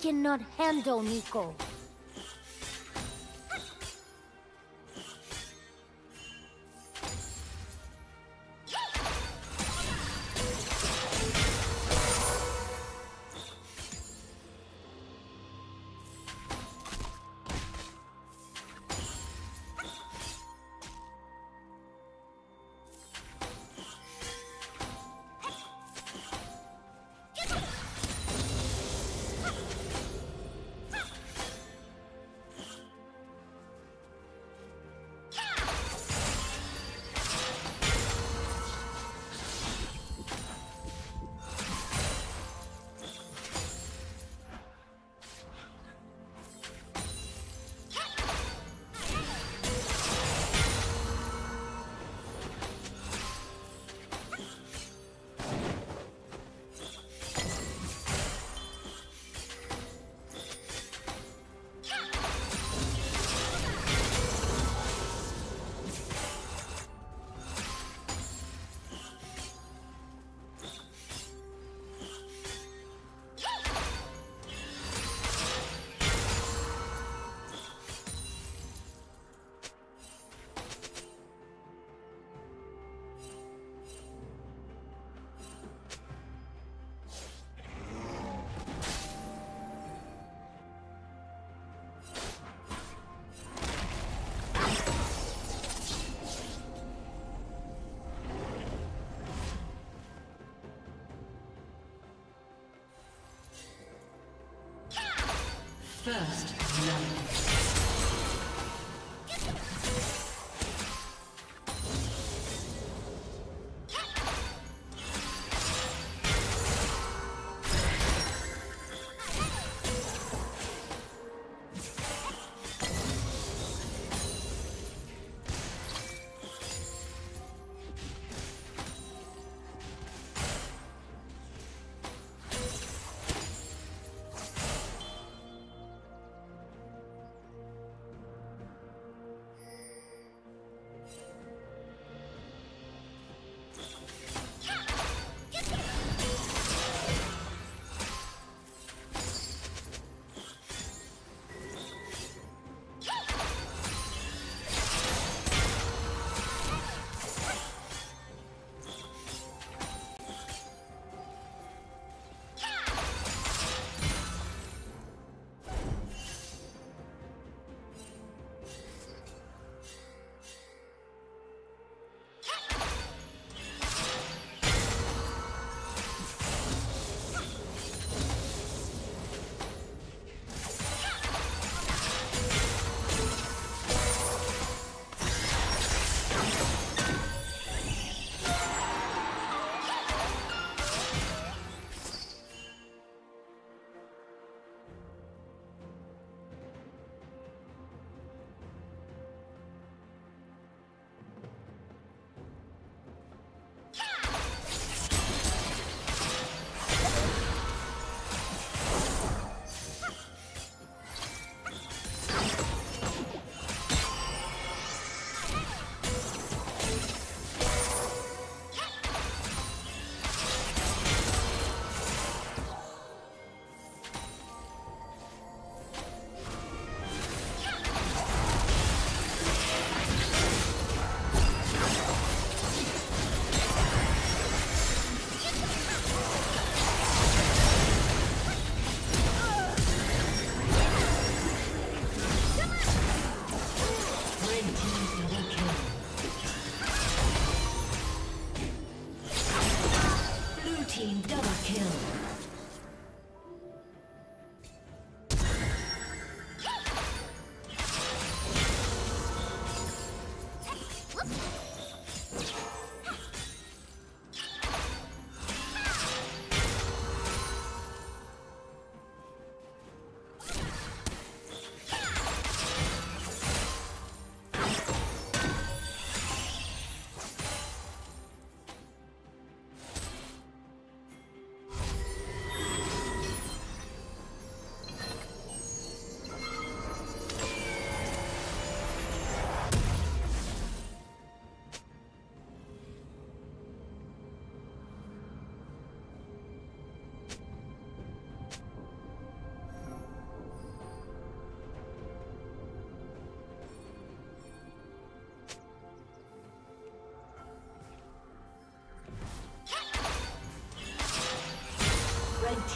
cannot handle Neeko. First love.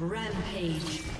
Rampage.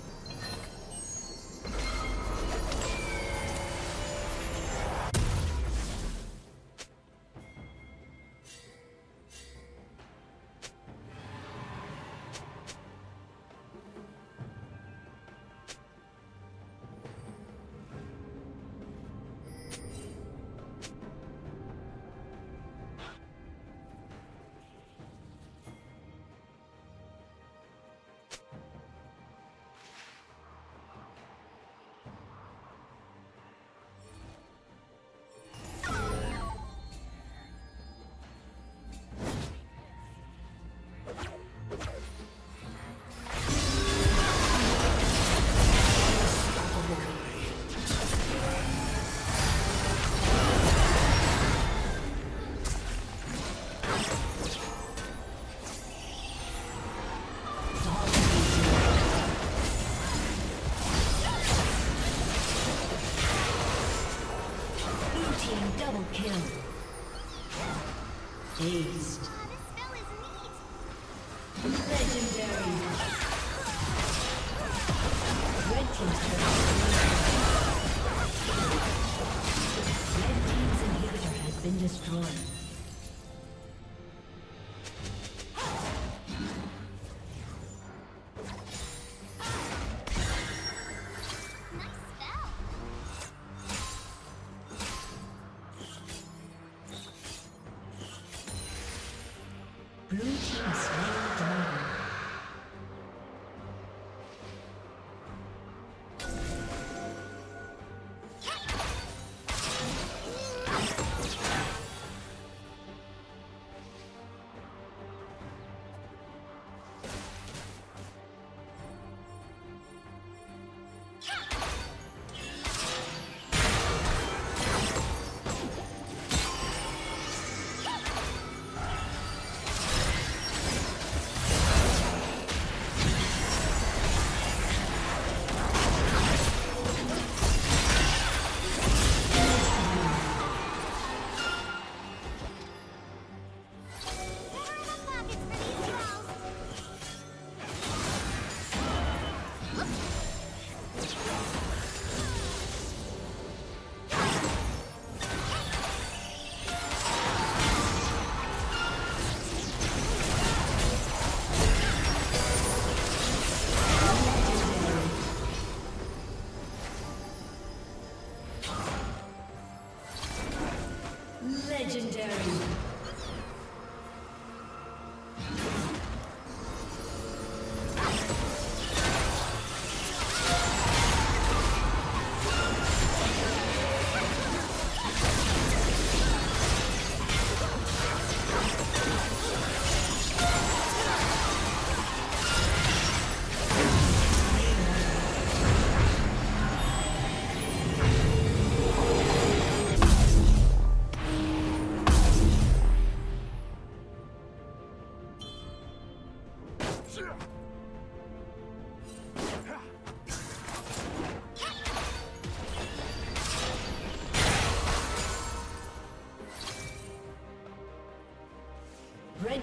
Blue team slain.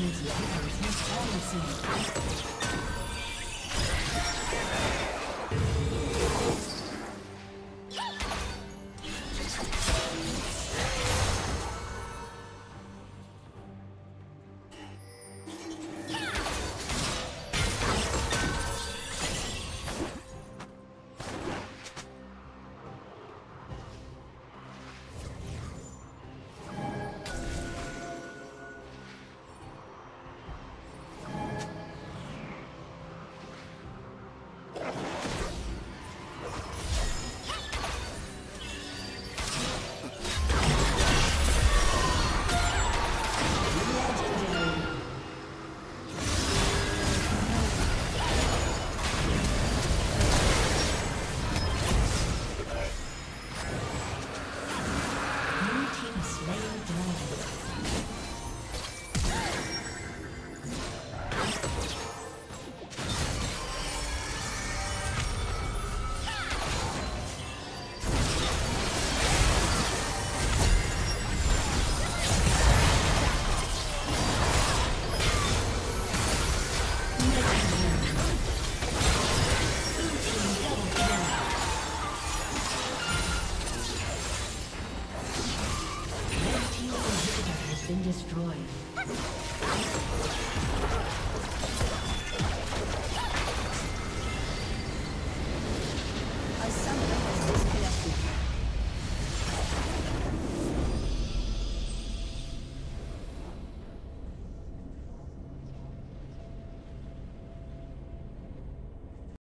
Been destroyed.